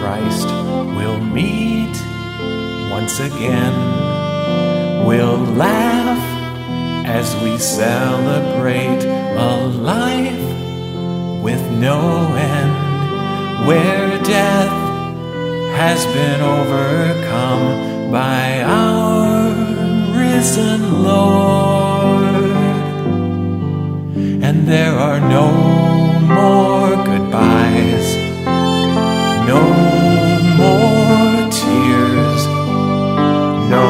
Christ. We'll meet once again. We'll laugh as we celebrate a life with no end, where death has been overcome by our risen Lord. And there are no more goodbyes, no more tears, no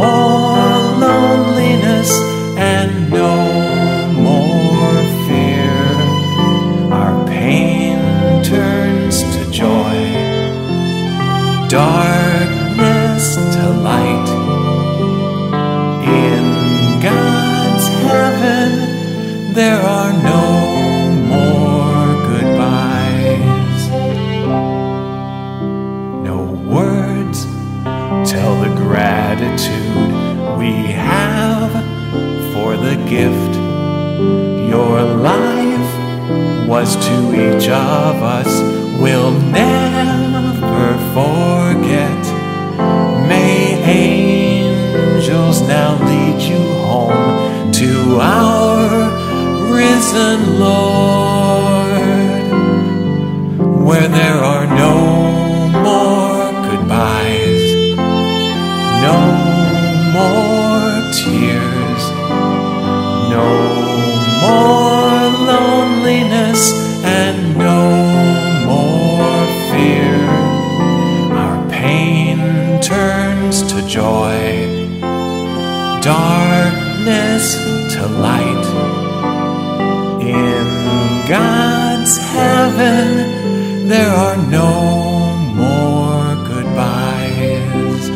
more loneliness, and no more fear. Our pain turns to joy, darkness gratitude we have for the gift your life was to each of us. We'll never forget. May angels now lead you home to our risen Lord, where there In God's heaven, there are no more goodbyes.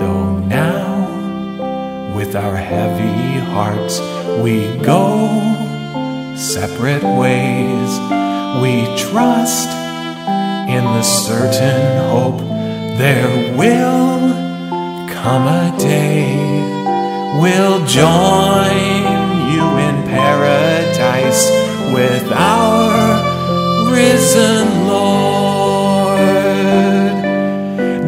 Though now, with our heavy hearts, we go separate ways, we trust in the certain hope there will come a day we'll join you in paradise with our risen Lord.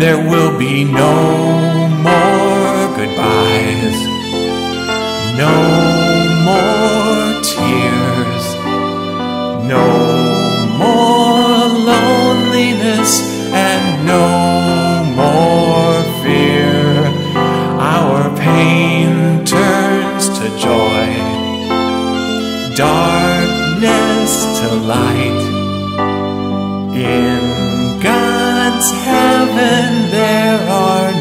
There will be no more goodbyes, no to light. In God's heaven, there are